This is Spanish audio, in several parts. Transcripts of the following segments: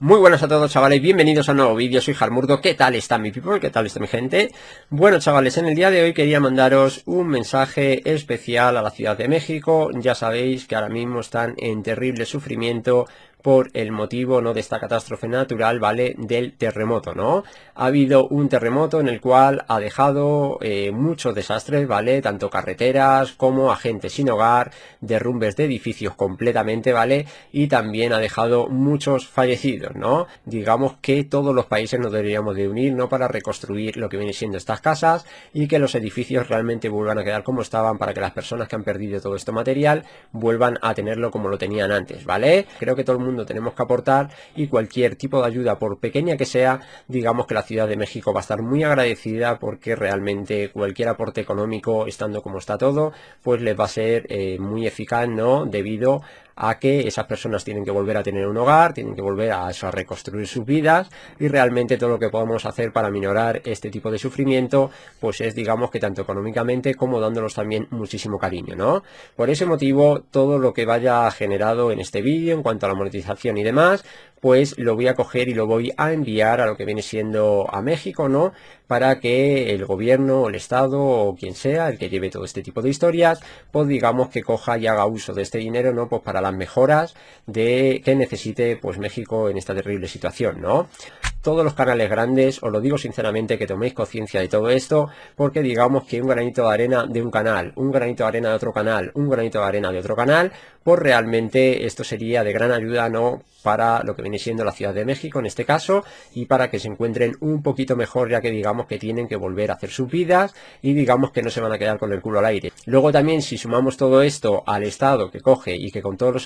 Muy buenas a todos chavales, bienvenidos a un nuevo vídeo, soy Jarmurdo, ¿qué tal está mi people? ¿Qué tal está mi gente? Bueno chavales, en el día de hoy quería mandaros un mensaje especial a la Ciudad de México, ya sabéis que ahora mismo están en terrible sufrimiento por el motivo no de esta catástrofe natural, ¿vale? Del terremoto, ¿no? Ha habido un terremoto en el cual ha dejado eh, muchos desastres, ¿vale? Tanto carreteras como a gente sin hogar, derrumbes de edificios completamente, ¿vale? Y también ha dejado muchos fallecidos, ¿no? Digamos que todos los países nos deberíamos de unir, ¿no? Para reconstruir lo que viene siendo estas casas y que los edificios realmente vuelvan a quedar como estaban para que las personas que han perdido todo este material vuelvan a tenerlo como lo tenían antes, ¿vale? Creo que todo el mundo tenemos que aportar y cualquier tipo de ayuda, por pequeña que sea, digamos que la Ciudad de México va a estar muy agradecida porque realmente cualquier aporte económico, estando como está todo, pues les va a ser eh, muy eficaz, ¿no? Debido a que esas personas tienen que volver a tener un hogar, tienen que volver a, a reconstruir sus vidas y realmente todo lo que podemos hacer para minorar este tipo de sufrimiento pues es digamos que tanto económicamente como dándolos también muchísimo cariño, ¿no? Por ese motivo todo lo que vaya generado en este vídeo en cuanto a la monetización y demás pues lo voy a coger y lo voy a enviar a lo que viene siendo a México, ¿no? Para que el gobierno, el Estado o quien sea, el que lleve todo este tipo de historias, pues digamos que coja y haga uso de este dinero, ¿no? Pues para las mejoras de que necesite pues México en esta terrible situación, ¿no? Todos los canales grandes, os lo digo sinceramente que toméis conciencia de todo esto, porque digamos que un granito de arena de un canal, un granito de arena de otro canal, un granito de arena de otro canal, pues realmente esto sería de gran ayuda, ¿no? Para lo que viene siendo la Ciudad de México en este caso, y para que se encuentren un poquito mejor, ya que digamos que tienen que volver a hacer sus vidas y digamos que no se van a quedar con el culo al aire. Luego también, si sumamos todo esto al Estado que coge y que con todo,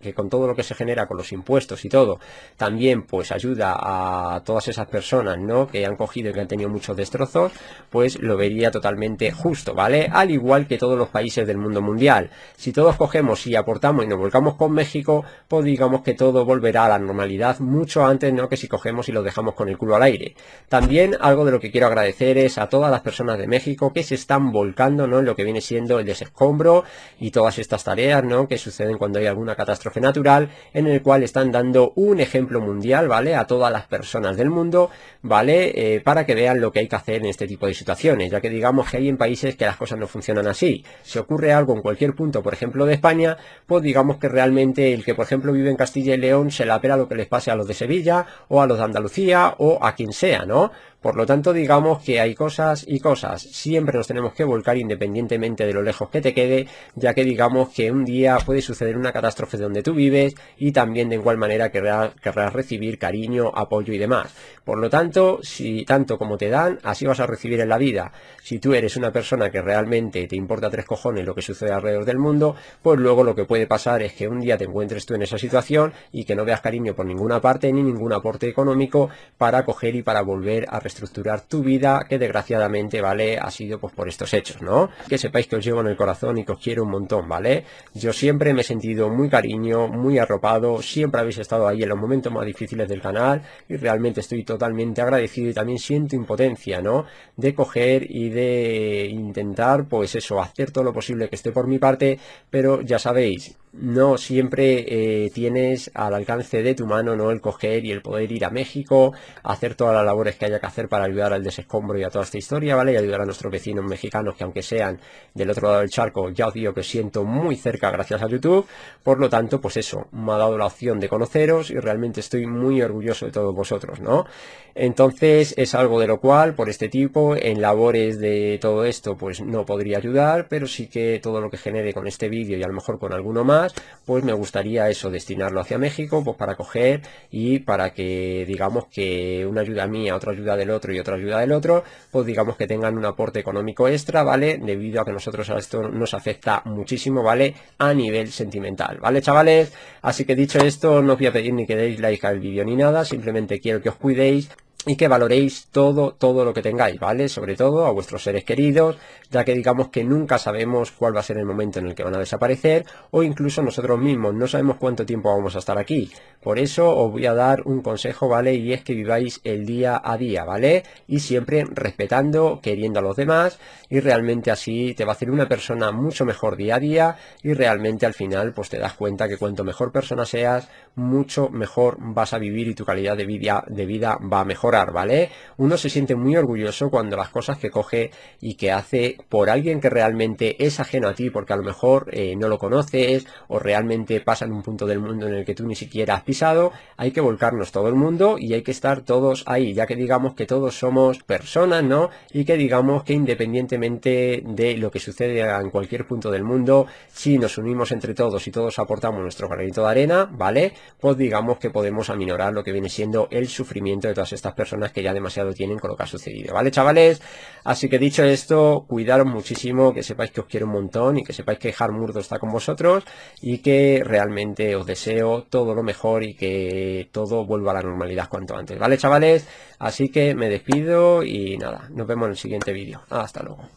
que con todo lo que se genera con los impuestos y todo, también pues ayuda a todas esas personas, ¿no? Que han cogido y que han tenido muchos destrozos, pues lo vería totalmente justo, ¿vale? Al igual que todos los países del mundo mundial. Si todos cogemos y aportamos y nos volcamos con México, pues digamos que todo volverá a la normalidad mucho antes, ¿no? Que si cogemos y lo dejamos con el culo al aire. También algo de lo que quiero agradecer es a todas las personas de México que se están volcando, ¿no? En lo que viene siendo el desescombro y todas estas tareas, ¿no? Que suceden cuando hay alguna catástrofe natural, en el cual están dando un ejemplo mundial, ¿vale? A todas las personas del mundo, ¿vale? Eh, para que vean lo que hay que hacer en este tipo de situaciones, ya que digamos que hay en países que las cosas no funcionan así. Si ocurre algo en cualquier punto, por ejemplo de España, pues digamos que realmente el que por ejemplo vive en Castilla y León se la pera lo que les pase a los de Sevilla o a los de Andalucía o a quien sea, ¿no? Por lo tanto, digamos que hay cosas y cosas. Siempre nos tenemos que volcar independientemente de lo lejos que te quede, ya que digamos que un día puede suceder una catástrofe donde tú vives y también de igual manera querrás, recibir cariño, apoyo y demás. Por lo tanto, si tanto como te dan, así vas a recibir en la vida. Si tú eres una persona que realmente te importa tres cojones lo que sucede alrededor del mundo, pues luego lo que puede pasar es que un día te encuentres tú en esa situación y que no veas cariño por ninguna parte ni ningún aporte económico para coger y para volver a estructurar tu vida que desgraciadamente, ¿vale? Ha sido pues por estos hechos, ¿no? Que sepáis que os llevo en el corazón y que os quiero un montón, ¿vale? Yo siempre me he sentido muy cariño, muy arropado, siempre habéis estado ahí en los momentos más difíciles del canal y realmente estoy totalmente agradecido y también siento impotencia, ¿no? De coger y de intentar, pues eso, hacer todo lo posible que esté por mi parte, pero ya sabéis, no siempre eh, tienes al alcance de tu mano no el coger y el poder ir a México, hacer todas las labores que haya que hacer para ayudar al desescombro y a toda esta historia, ¿vale? Y ayudar a nuestros vecinos mexicanos que aunque sean del otro lado del charco, ya os digo que siento muy cerca gracias a YouTube, por lo tanto, pues eso, me ha dado la opción de conoceros y realmente estoy muy orgulloso de todos vosotros, ¿no? Entonces es algo de lo cual, por este tipo, en labores de todo esto, pues no podría ayudar, pero sí que todo lo que genere con este vídeo y a lo mejor con alguno más, pues me gustaría eso, destinarlo hacia México, pues para coger y para que digamos que una ayuda mía, otra ayuda del otro y otra ayuda del otro, pues digamos que tengan un aporte económico extra, ¿vale? Debido a que nosotros a esto nos afecta muchísimo, ¿vale? A nivel sentimental, ¿vale, chavales? Así que dicho esto, no os voy a pedir ni que deis like al vídeo ni nada, simplemente quiero que os cuidéis y que valoréis todo, todo lo que tengáis, ¿vale? Sobre todo a vuestros seres queridos, ya que digamos que nunca sabemos cuál va a ser el momento en el que van a desaparecer o incluso nosotros mismos no sabemos cuánto tiempo vamos a estar aquí. Por eso os voy a dar un consejo, ¿vale? Y es que viváis el día a día, ¿vale? Y siempre respetando, queriendo a los demás y realmente así te va a hacer una persona mucho mejor día a día y realmente al final pues te das cuenta que cuanto mejor persona seas, mucho mejor vas a vivir y tu calidad de vida, de vida va a mejorar, ¿vale? Uno se siente muy orgulloso cuando las cosas que coge y que hace por alguien que realmente es ajeno a ti, porque a lo mejor eh, no lo conoces o realmente pasa en un punto del mundo en el que tú ni siquiera has pisado, hay que volcarnos todo el mundo y hay que estar todos ahí, ya que digamos que todos somos personas, ¿no? Y que digamos que independientemente de lo que sucede en cualquier punto del mundo, si nos unimos entre todos y todos aportamos nuestro granito de arena, ¿vale? Pues digamos que podemos aminorar lo que viene siendo el sufrimiento de todas estas personas que ya demasiado tienen con lo que ha sucedido, ¿vale, chavales? Así que dicho esto, cuidaros muchísimo, que sepáis que os quiero un montón y que sepáis que Harmurdo está con vosotros y que realmente os deseo todo lo mejor y que todo vuelva a la normalidad cuanto antes, ¿vale, chavales? Así que me despido y nada, nos vemos en el siguiente vídeo. Hasta luego.